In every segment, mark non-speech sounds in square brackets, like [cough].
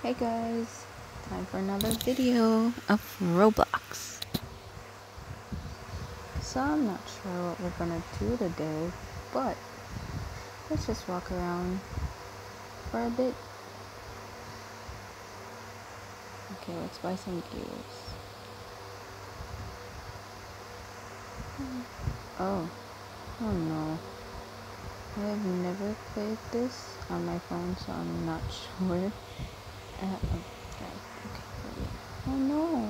Hey guys, time for another video of Roblox. So I'm not sure what we're gonna do today, but let's just walk around for a bit. Okay, let's buy some gears. Oh, oh no. I have never played this on my phone, so I'm not [laughs] sure. Uh, oh, okay, oh no.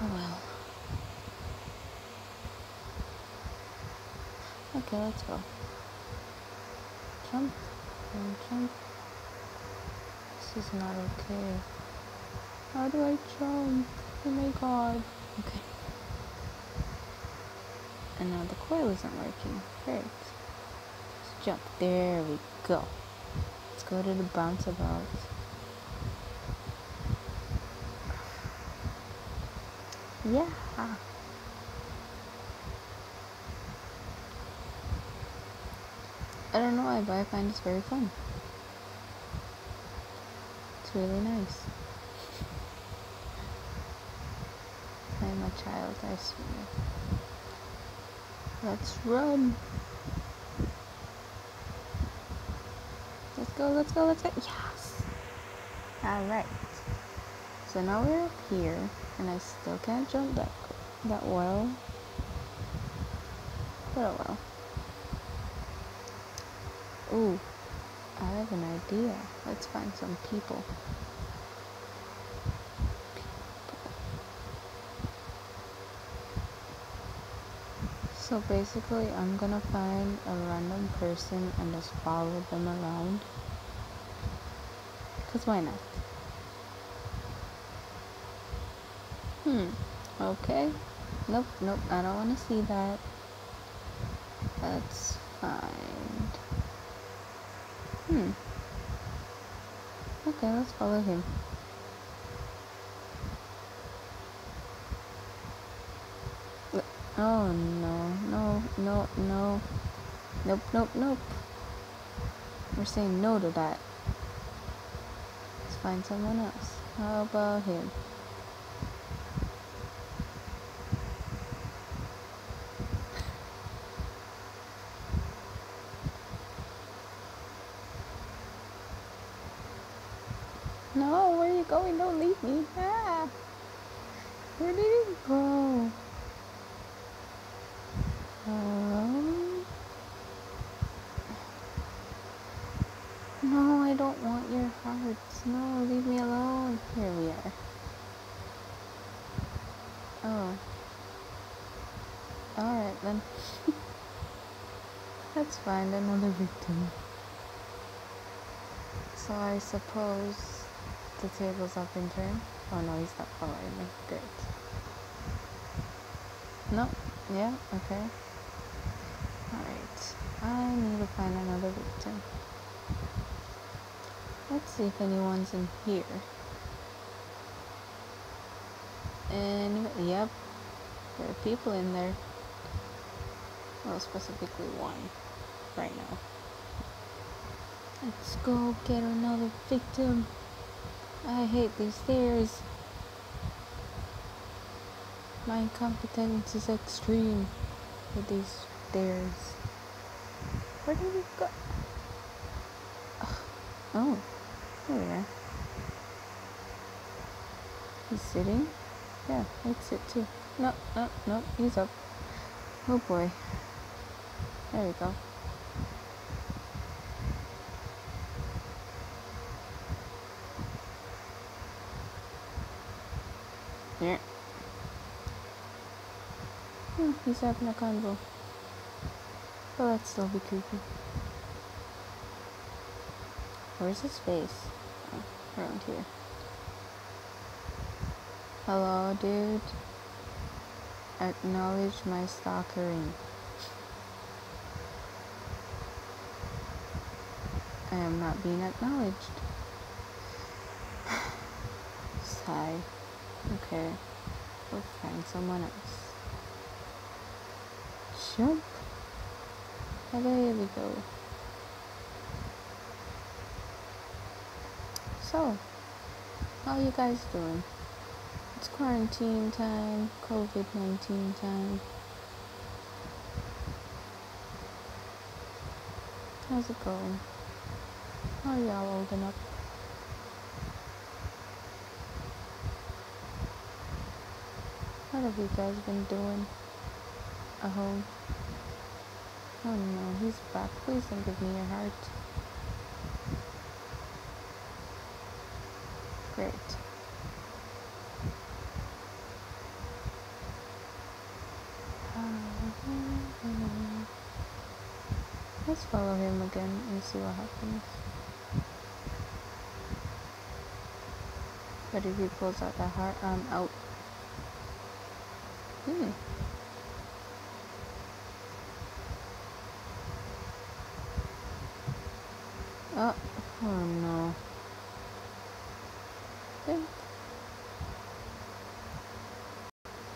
Oh well. Okay, let's go. Jump. Jump. This is not okay. How do I jump? Oh my god. Okay. And now the coil isn't working. Great. Let's jump. There we go. Let's go to the bounce about. Yeah. I don't know why, but I find this very fun. It's really nice. [laughs] I'm a child, I swear. Let's run. Let's go, let's go, let's go. Yes. Alright. So now we're up here, and I still can't jump that, that well. But oh well. Ooh, I have an idea. Let's find some people. So basically, I'm gonna find a random person and just follow them around. Because why not? Hmm, okay. Nope, nope, I don't want to see that. Let's find. Hmm. Okay, let's follow him. Oh no, no, no, no. Nope, nope, nope. We're saying no to that. Let's find someone else. How about him? No, where are you going? Don't leave me. Ah. Where did he go? Um, no, I don't want your hearts. No, leave me alone. Here we are. Oh. Alright then. [laughs] Let's find another victim. So I suppose the tables have been turned. Oh no, he's not following me. Great. No. Yeah, okay. Alright. I need to find another victim. Let's see if anyone's in here. And yep, there are people in there. Well, specifically one right now. Let's go get another victim. I hate these stairs. My incompetence is extreme with these stairs. Where did we go? [sighs] Oh, there we are. He's sitting? Yeah, I'd sit too. No, no, no, he's up. Oh boy. There we go. Yeah. Hmm, he's having a convo. But let's still be creepy. Where's his face? Oh, around here. Hello, dude. Acknowledge my stalkering. I am not being acknowledged. [sighs] Sigh. Okay. We'll find someone else. Jump. Oh, okay, here we go. So, how you guys doing? It's quarantine time, COVID 19 time. How's it going? How y'all holding up? What have you guys been doing at home? Oh no, he's back. Please don't give me your heart. Great. [sighs] Let's follow him again and see what happens. But if he pulls out the heart, I'm out. Hmm. Oh, oh no. Think.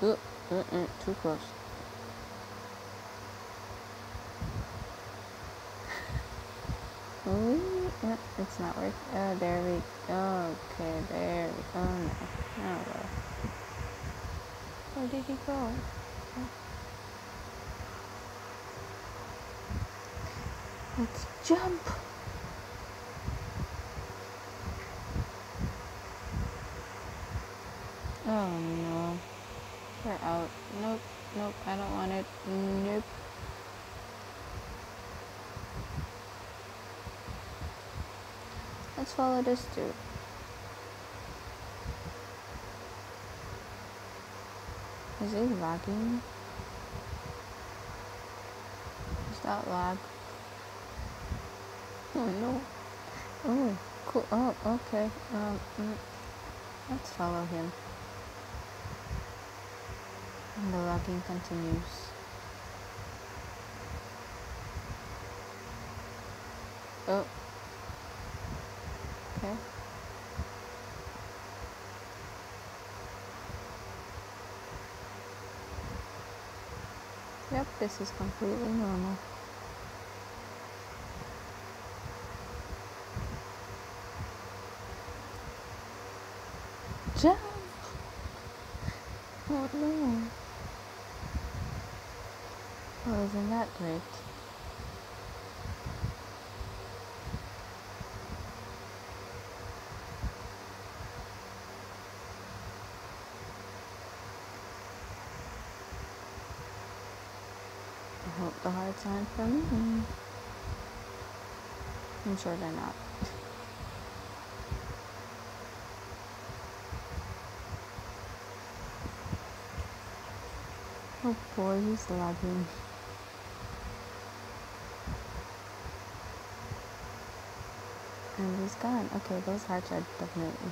Oh, uh, uh, too close. [laughs] Ooh, uh, it's not working. Oh, there we go. Okay, there we go. Oh, no. Oh, well. Where did he go? Let's jump. Oh no. We're out. Nope, nope, I don't want it. Nope. Let's follow this dude. Is he lagging? Is that lag? Oh no. Oh, cool. Oh, okay. Um, mm, let's follow him. And the lagging continues. Oh. Okay. Yep, this is completely normal. Jump! Oh no. Oh, isn't that great? Hope the hearts aren't for me. I'm sure they're not. Oh boy, he's lagging. And he's gone. Okay, those hearts are definitely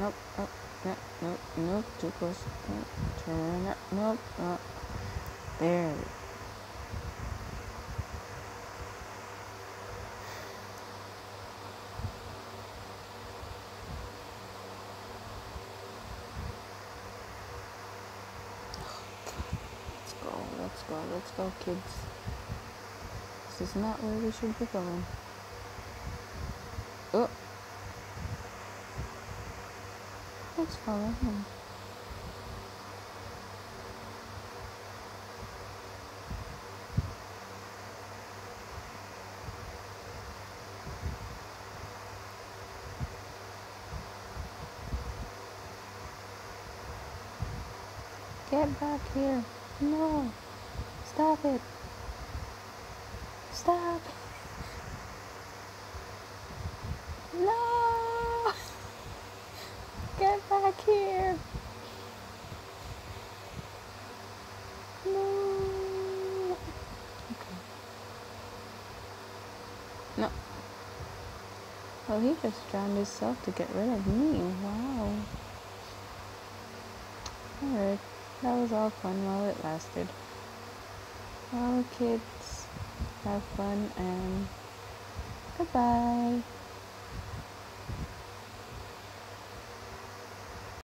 Nope. Uh, nope. Nope. Nope. Nope. Too close. Nope. Turn up. Nope. Nope. There. we- Let's go. Let's go. Let's go, kids. This is not where we should be going. Oh. Let's follow him. Get back here. No. Stop it. Stop. No. Get back here. No. Okay. No. Well, he just drowned himself to get rid of me. Wow. Alright. That was all fun while it lasted. Well, kids, have fun and goodbye.